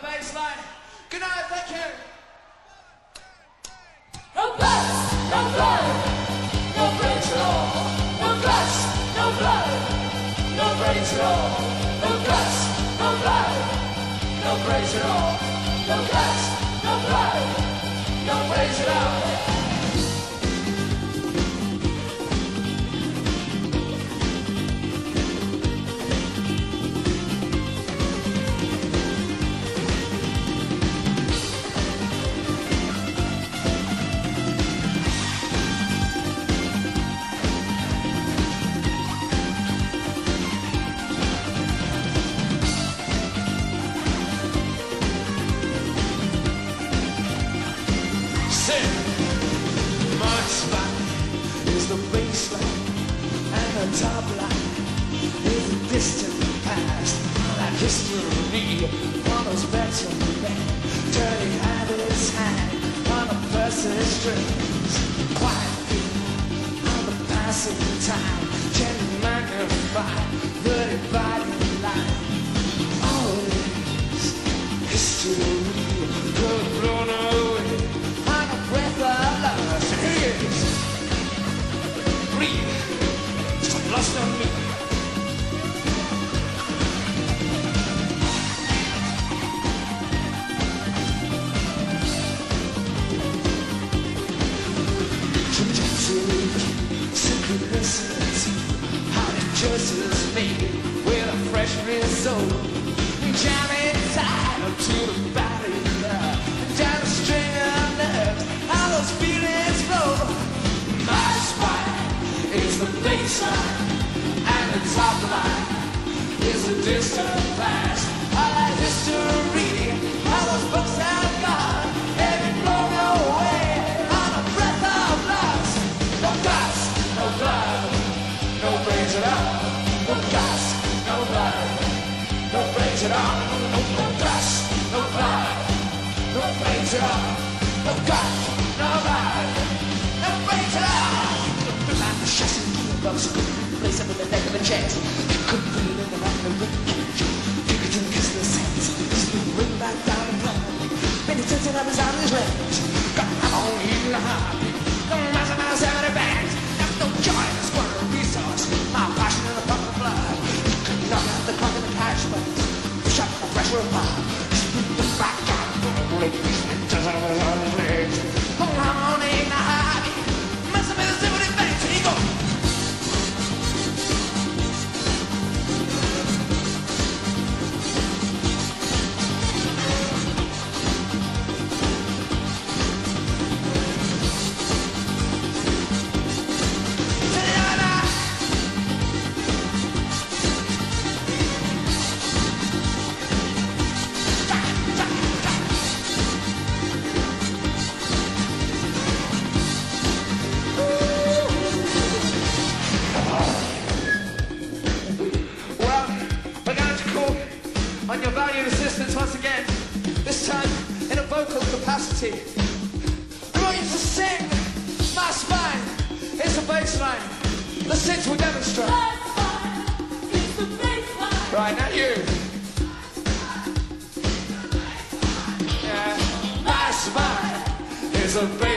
the bass line. Good night, thank you. No blood, no blood, no brains at all. No guts, no blood, no brains at all. No guts, no blood, no brains at all. No guts, no blood, no brains at the bassline, and the top line is the distant past. Like history follows back to back. Dirty habits hang on a person's strings. Quiet feet on the passing time can magnify the dividing line. This history have blown away justice made with a fresh result. Jamming tied to the body, down the string of nerves, how those feelings flow. My spine is the bassline, and the top line is the distant the shots in the neck of a chance. You couldn't put it in the right capacity. We want you to sing My Spine is the bass line. The synths will demonstrate. Right, now you. Yeah. My spine is a bass